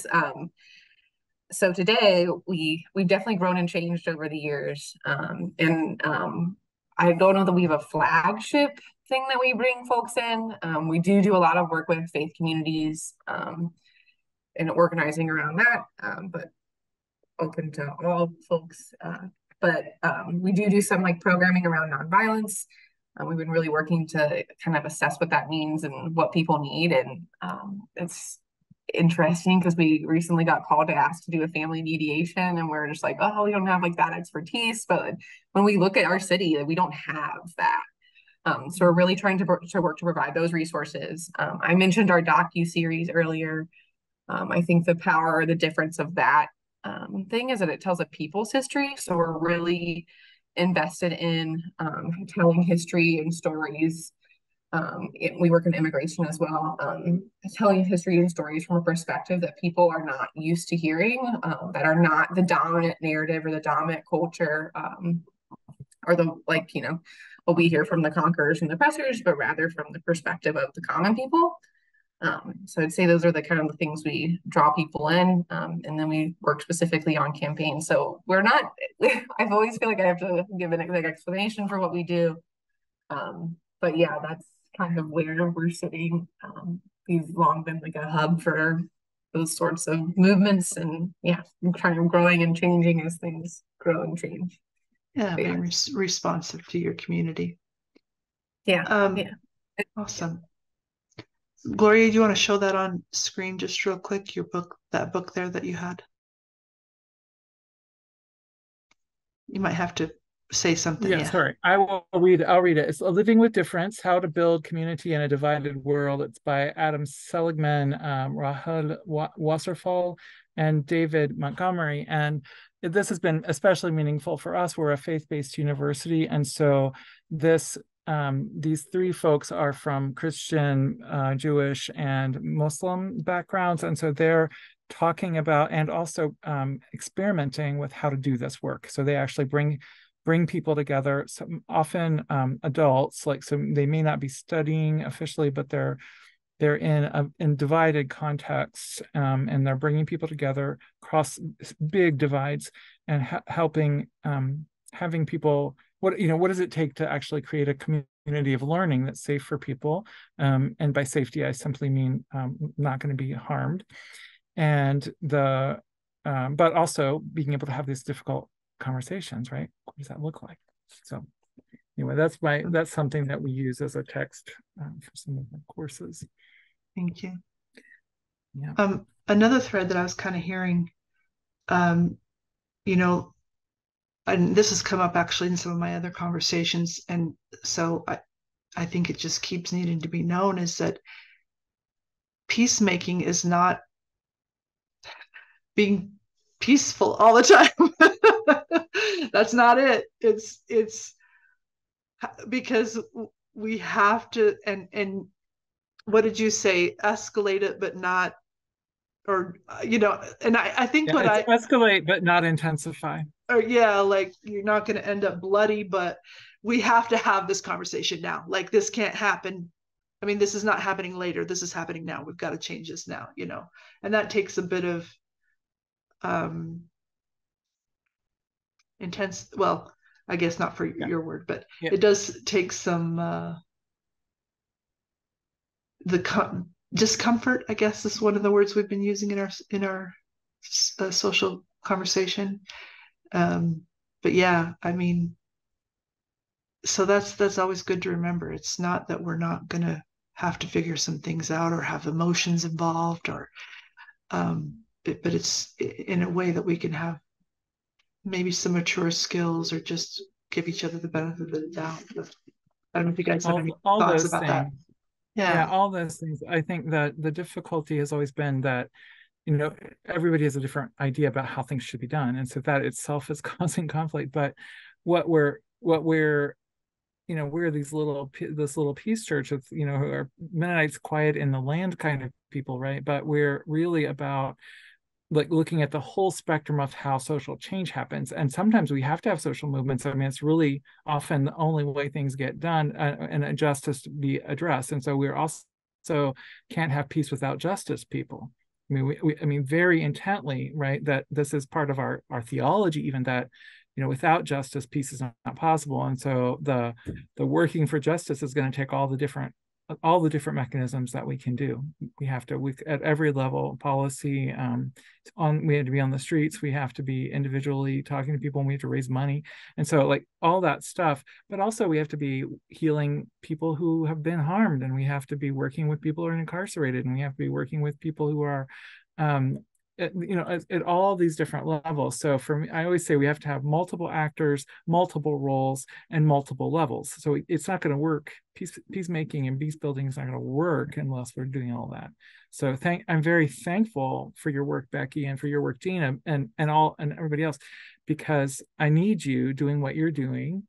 so today we we've definitely grown and changed over the years. Um, and um, I don't know that we have a flagship thing that we bring folks in. Um, we do do a lot of work with faith communities um, and organizing around that, um, but open to all folks. Uh, but um, we do do some like programming around nonviolence. Uh, we've been really working to kind of assess what that means and what people need, and it's interesting because we recently got called to ask to do a family mediation and we're just like oh we don't have like that expertise. But when we look at our city we don't have that. Um, so we're really trying to, to work to provide those resources. Um, i mentioned our docu series earlier. Um, i think the power or the difference of that um, thing is that it tells a people's history. So we're really invested in um, telling history and stories um, it, we work in immigration as well, um, telling history and stories from a perspective that people are not used to hearing, um, that are not the dominant narrative or the dominant culture, um, or the like, you know, what we hear from the conquerors and the oppressors, but rather from the perspective of the common people. Um, so I'd say those are the kind of the things we draw people in, um, and then we work specifically on campaigns. So we're not. I've always feel like I have to give an like, explanation for what we do. but yeah, that's kind of where we're sitting. Um, we've long been like a hub for those sorts of movements, and yeah, kind of growing and changing as things grow and change. Yeah, but being yeah. Res- responsive to your community. Yeah. Um, yeah. Awesome. Gloria, do you want to show that on screen just real quick? Your book, that book there that you had. You might have to say something. Yeah, yeah, sorry. I will read I'll read it. It's Living with Difference, How to Build Community in a Divided World. It's by Adam Seligman, um, Rahel Wasserfall, and David Montgomery. And this has been especially meaningful for us. We're a faith-based university. And so this um, these three folks are from Christian, uh, Jewish, and Muslim backgrounds. And so they're talking about and also um, experimenting with how to do this work. So they actually bring bring people together. Some often um, adults like so they may not be studying officially but they're they're in a, in divided contexts um, and they're bringing people together across big divides and ha- helping um, having people what you know what does it take to actually create a community of learning that's safe for people? Um, and by safety i simply mean um, not going to be harmed. And the um, but also being able to have these difficult conversations, right? What does that look like? So anyway, that's my that's something that we use as a text um, for some of our courses. Thank you. Yeah. Um, another thread that I was kind of hearing, um, you know, and this has come up actually in some of my other conversations, and so I, I think it just keeps needing to be known is that peacemaking is not being peaceful all the time. That's not it. It's it's because we have to and and what did you say? Escalate it, but not or you know, and I, I think yeah, what I escalate but not intensify. Or yeah, like you're not gonna end up bloody, but we have to have this conversation now. Like this can't happen I mean, this is not happening later. This is happening now. We've got to change this now, you know. And that takes a bit of um, intense. Well, I guess not for yeah. your word, but yeah. it does take some uh, the com- discomfort. I guess is one of the words we've been using in our in our uh, social conversation. Um, but yeah, I mean, so that's that's always good to remember. It's not that we're not gonna have to figure some things out or have emotions involved or um, but it's in a way that we can have maybe some mature skills or just give each other the benefit of the doubt. I don't know if you guys have all, any all thoughts about things. that. Yeah. yeah, all those things. I think that the difficulty has always been that you know everybody has a different idea about how things should be done, and so that itself is causing conflict. But what we're what we're you know we're these little this little peace church with you know who are Mennonites quiet in the land kind of people, right? But we're really about like looking at the whole spectrum of how social change happens and sometimes we have to have social movements i mean it's really often the only way things get done uh, and justice to be addressed and so we're also can't have peace without justice people I mean, we, we, I mean, very intently, right? That this is part of our our theology, even that, you know, without justice, peace is not possible. And so the the working for justice is going to take all the different all the different mechanisms that we can do. We have to, we at every level, policy, um, on we have to be on the streets. We have to be individually talking to people, and we have to raise money, and so like all that stuff. But also, we have to be healing people who have been harmed, and we have to be working with people who are incarcerated, and we have to be working with people who are um, you know at, all these different levels. So for me i always say we have to have multiple actors multiple roles and multiple levels. So it's not going to work. Peace peacemaking and peace building is not going to work unless we're doing all that. So thank i'm very thankful for your work bekky and for your work gina and and all and everybody else because i need you doing what you're doing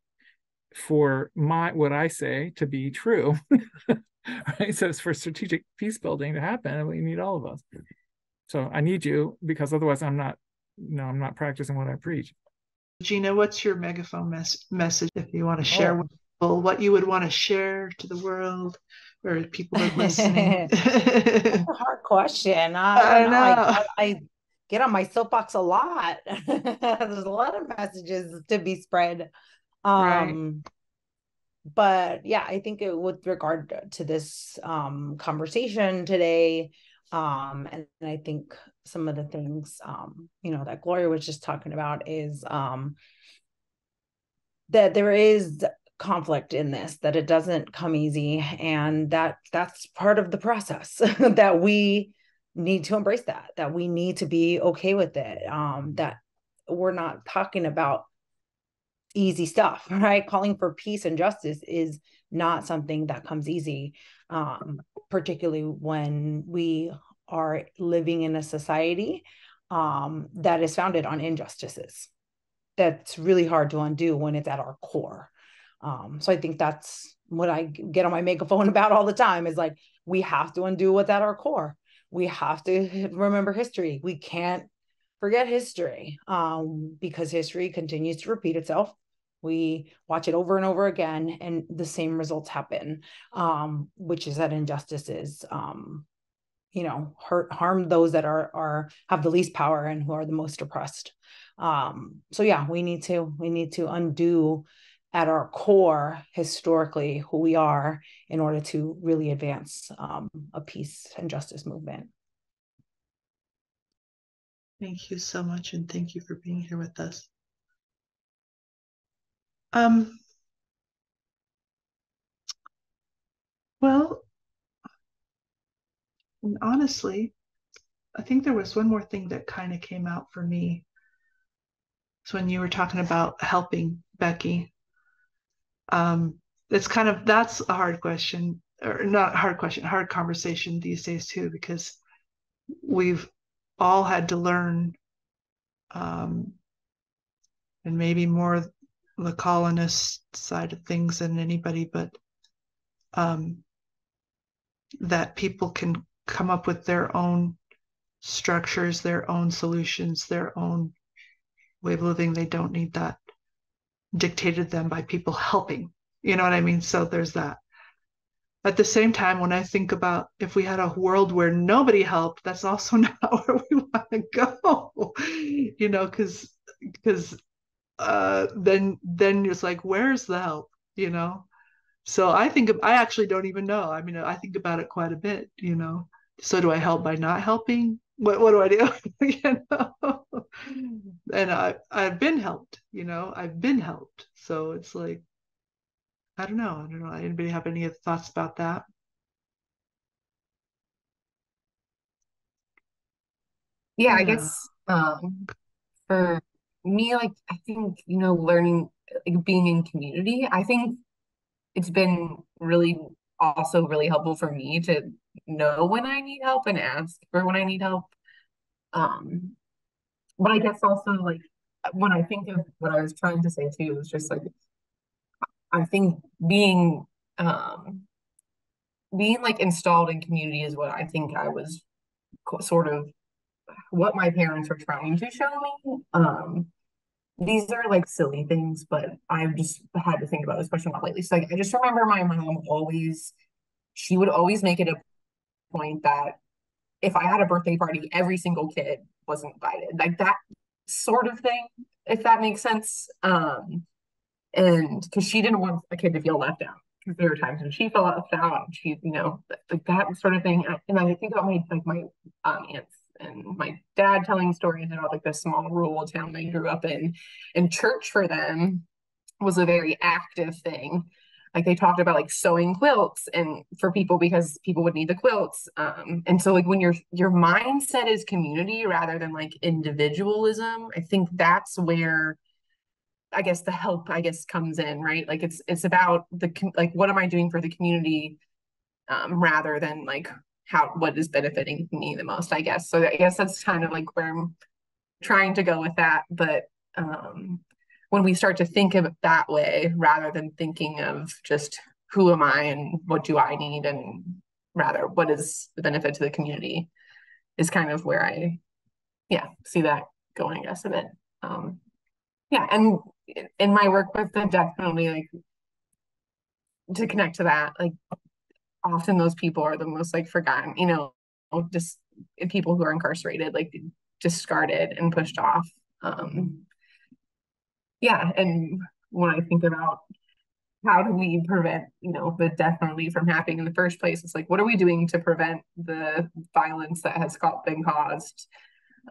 for my what i say to be true. Right? So it's for strategic peace building to happen we need all of us so I need you because otherwise I'm not, you know, I'm not practicing what I preach. Gina, what's your megaphone mes- message if you want to share oh. with people what you would want to share to the world or people are listening? That's a hard question. I, I know. know. I, I, get on my soapbox a lot. There's a lot of messages to be spread. Um, right. But yeah, I think it, with regard to this um, conversation today, um and, i think some of the things um you know that gloria was just talking about is um that there is conflict in this that it doesn't come easy and that that's part of the process that we need to embrace that that we need to be okay with it um that we're not talking about easy stuff right? Calling for peace and justice is not something that comes easy um, particularly when we are living in a society um, that is founded on injustices. That's really hard to undo when it's at our core. Um, so I think that's what I get on my megaphone about all the time is like, we have to undo what's at our core. We have to remember history. We can't forget history um, because history continues to repeat itself we watch it over and over again and the same results happen um, which is that injustices um, you know hurt harm those that are are have the least power and who are the most oppressed. Um so yeah we need to we need to undo at our core historically who we are in order to really advance um, a peace and justice movement. Thank you so much and thank you for being here with us um, well, honestly, I think there was one more thing that kind of came out for me. It's when you were talking about helping Bekky. Um, it's kind of that's a hard question, or not hard question, hard conversation these days too, because we've all had to learn, um, and maybe more the colonist side of things than anybody, but um, that people can come up with their own structures, their own solutions, their own way of living. They don't need that dictated them by people helping. You know what I mean? So there's that. At the same time, when I think about if we had a world where nobody helped, that's also not where we want to go. you know, because because uh, then then it's like, where's the help? You know. So I think I actually don't even know. I mean, I think about it quite a bit. You know so do I help by not helping? What what do I do? you know? And I I've been helped, you know, I've been helped. So it's like I don't know. I don't know. Anybody have any thoughts about that? Yeah, I guess um for me, like I think, you know, learning like being in community, I think it's been really also really helpful for me to know when I need help and ask for when I need help. Um, but I guess also like when I think of what I was trying to say too is just like I think being um being like installed in community is what I think I was sort of what my parents were trying to show me. Um, these are like silly things, but I've just had to think about, especially not lately. So like, I just remember my mom always, she would always make it a point that if I had a birthday party, every single kid was invited, like that sort of thing, if that makes sense. Um, and because she didn't want a kid to feel left out. Because there were times when she felt left out, she, you know, like that sort of thing. And I think about my like my um, aunts and my dad telling stories about like this small rural town they grew up in, and church for them was a very active thing. Like they talked about like sewing quilts and for people because people would need the quilts. Um and so like when your your mindset is community rather than like individualism i think that's where i guess the help i guess comes in right? Like it's it's about the like what am i doing for the community um rather than like how what is benefiting me the most i guess. So i guess that's kind of like where i'm trying to go with that. But um when we start to think of it that way rather than thinking of just who am I and what do I need and rather what is the benefit to the community is kind of where I yeah see that going I guess a bit. Um yeah and in my work with the definitely like to connect to that like often those people are the most like forgotten you know just people who are incarcerated like discarded and pushed off um yeah and when i think about how do we prevent you know the death penalty from happening in the first place it's like what are we doing to prevent the violence that has been caused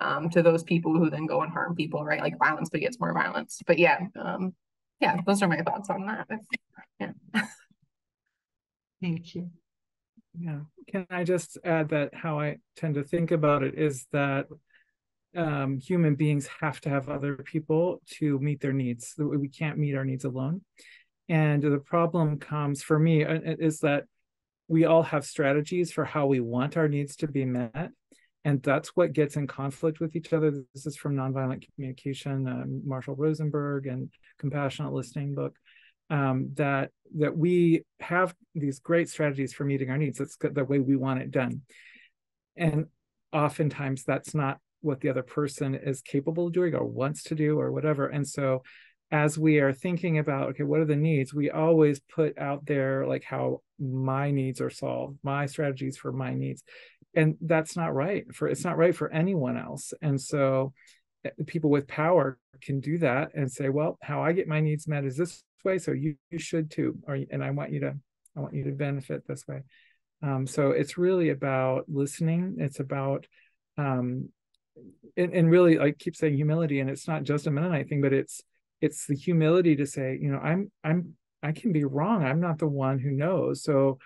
um, to those people who then go and harm people right? Like violence begets more violence. But yeah um, yeah those are my thoughts on that. Yeah. Thank you yeah can i just add that how i tend to think about it is that um, human beings have to have other people to meet their needs. We can't meet our needs alone. And the problem comes for me uh, is that we all have strategies for how we want our needs to be met. And that's what gets in conflict with each other. This is from Nonviolent Communication, um, Marshall Rosenberg and Compassionate Listening book. Um, that that we have these great strategies for meeting our needs. That's the way we want it done, and oftentimes that's not what the other person is capable of doing or wants to do or whatever. And so as we are thinking about okay what are the needs we always put out there like how my needs are solved my strategies for my needs and that's not right for it's not right for anyone else and so eh, people with power can do that and say well how i get my needs met is this way so you, you should too or and i want you to i want you to benefit this way um, so it's really about listening it's about um, and, and really I keep saying humility and it's not just a Mennonite thing, but it's it's the humility to say, you know, I'm I'm I can be wrong. I'm not the one who knows. So,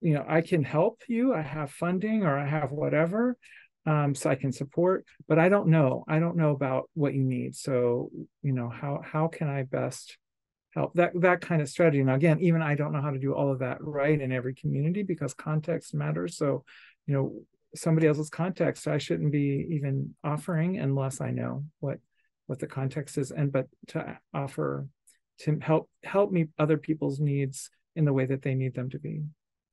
you know, I can help you. I have funding or I have whatever. Um, so I can support, but I don't know. I don't know about what you need. So, you know, how how can I best help that that kind of strategy? Now, again, even I don't know how to do all of that right in every community because context matters. So, you know, somebody else's context i shouldn't be even offering unless i know what what the context is and but to offer to help help me other people's needs in the way that they need them to be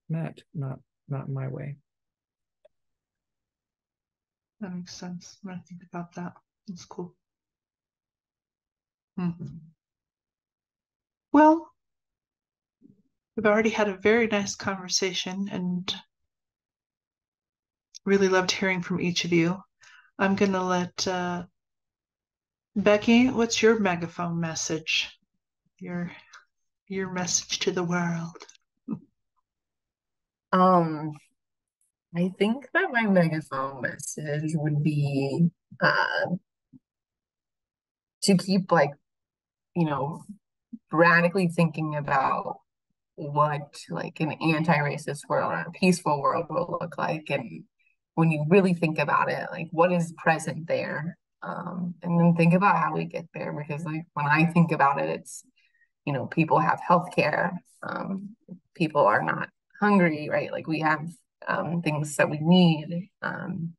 met not not my way that makes sense when i think about that that's cool mm-hmm. Well we've already had a very nice conversation and Really loved hearing from each of you. I'm going to let uh, Bekky, what's your megaphone message? Your your message to the world. Um, I think that my megaphone message would be uh, to keep like, you know, radically thinking about what like an anti-racist world or a peaceful world will look like and when you really think about it, like what is present there? Um, and then think about how we get there because like when I think about it, it's you know, people have health care, um, people are not hungry, right? Like we have um, things that we need. Um,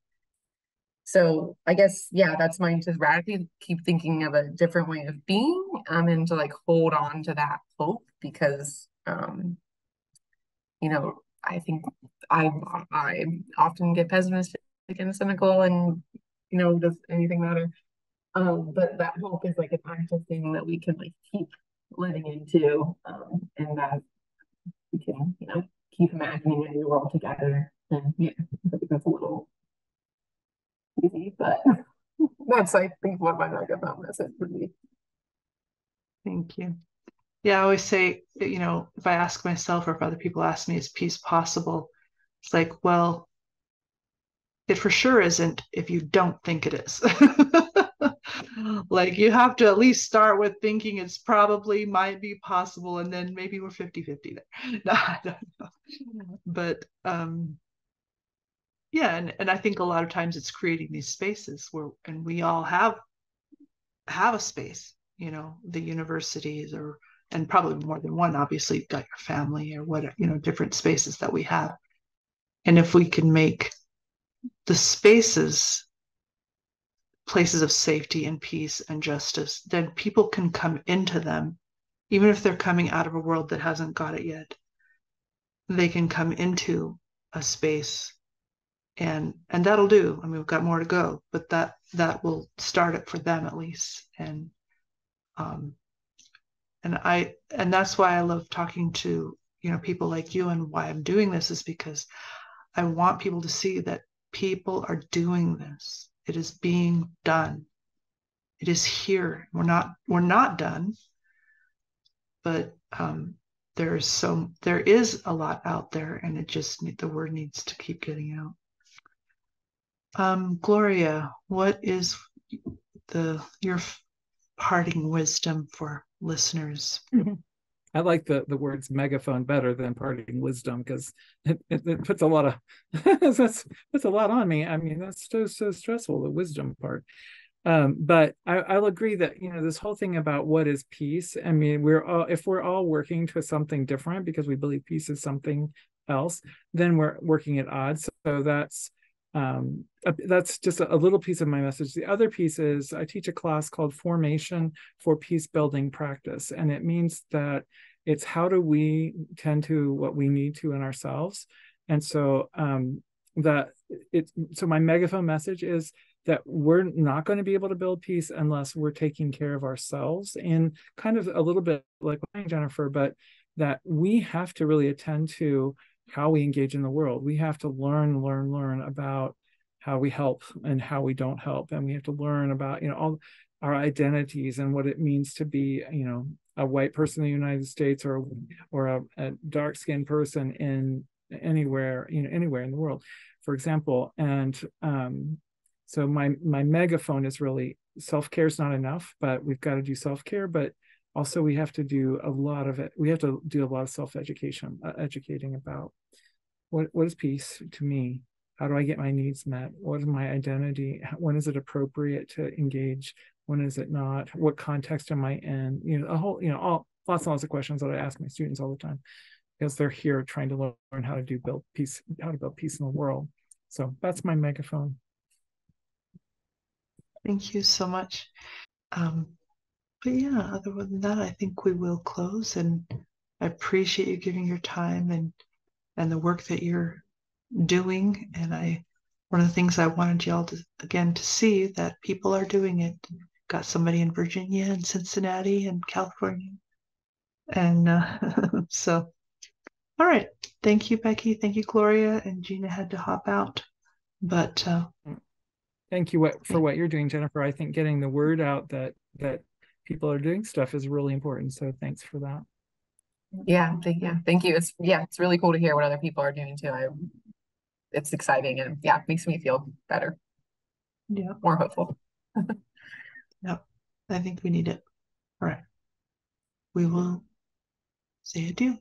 so I guess yeah, that's mine to radically keep thinking of a different way of being um, and to like hold on to that hope because um, you know I think I I often get pessimistic and cynical and you know does anything matter? Um, but that hope is like an active thing that we can like keep living into, um, and that we can you know keep imagining a new world together. And yeah, I think that's a little easy, but that's I think what my megaphone message would be. Thank you. Yeah, I always say, you know, if I ask myself or if other people ask me, is peace possible? It's like, well, it for sure isn't if you don't think it is. like you have to at least start with thinking it's probably might be possible and then maybe we're 50 50 there no, I don't know. but um yeah and, and i think a lot of times it's creating these spaces where and we all have have a space you know the universities or and probably more than one obviously you've got your family or what you know different spaces that we have. And if we can make the spaces places of safety and peace and justice then people can come into them. Even if they're coming out of a world that hasn't got it yet they can come into a space and and that'll do. I mean we've got more to go but that that will start it for them at least. And um and i and that's why i love talking to you know people like you and why i'm doing this is because i want people to see that people are doing this. It is being done. It is here. We're not we're not done but um there's so there is a lot out there and it just need, the word needs to keep getting out um gloria what is the your parting wisdom for listeners I like the the words megaphone better than parting wisdom because it, it, it, puts a lot of that's puts a lot on me. I mean, that's so so stressful, the wisdom part. Um, but I, will agree that you know this whole thing about what is peace. I mean, we're all if we're all working to something different because we believe peace is something else, then we're working at odds. So that's um, that's just a, a, little piece of my message. The other piece is I teach a class called Formation for Peace Building Practice, and it means that it's how do we tend to what we need to in ourselves, and so um, that it. So my megaphone message is that we're not going to be able to build peace unless we're taking care of ourselves, and kind of a little bit like Jennifer, but that we have to really attend to how we engage in the world. We have to learn, learn, learn about how we help and how we don't help. And we have to learn about, you know, all our identities and what it means to be, you know, a white person in the United States or or a, a dark skinned person in anywhere, you know, anywhere in the world, for example. And um, so my my megaphone is really self care is not enough, but we've got to do self care. But also we have to do a lot of it we have to do a lot of self-education uh, educating about what what is peace to me? How do i get my needs met? What is my identity? When is it appropriate to engage? When is it not? What context am i in? You know a whole you know all lots and lots of questions that i ask my students all the time because they're here trying to learn how to do build peace how to build peace in the world. So that's my megaphone. Thank you so much. Um, but yeah, other than that, I think we will close. And I appreciate you giving your time and and the work that you're doing. And I, one of the things I wanted y'all to again to see that people are doing it. Got somebody in Virginia and Cincinnati and California, and uh, so. All right, thank you, Bekky. Thank you, Gloria. And Gina had to hop out, but. Uh, thank you for what you're doing jennifer i think getting the word out that that people are doing stuff is really important. So thanks for that. Yeah, thank, yeah, thank you. It's yeah, it's really cool to hear what other people are doing too. I, it's exciting and yeah, makes me feel better. Yeah, more hopeful. yeah, I think we need it. All right, we will say adieu.